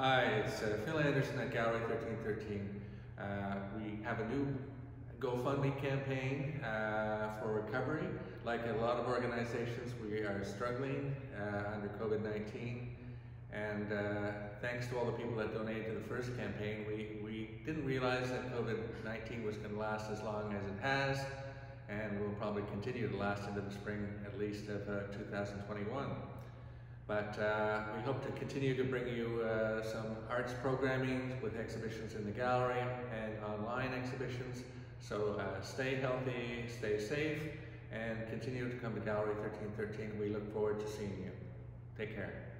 Hi, it's uh, Phil Anderson at Gallery 1313. Uh, we have a new GoFundMe campaign uh, for recovery. Like a lot of organizations, we are struggling uh, under COVID-19. And uh, thanks to all the people that donated to the first campaign, we, we didn't realize that COVID-19 was going to last as long as it has and will probably continue to last into the spring at least of uh, 2021. But uh, we hope to continue to bring you uh, some arts programming with exhibitions in the gallery and online exhibitions. So uh, stay healthy, stay safe, and continue to come to Gallery 1313. We look forward to seeing you. Take care.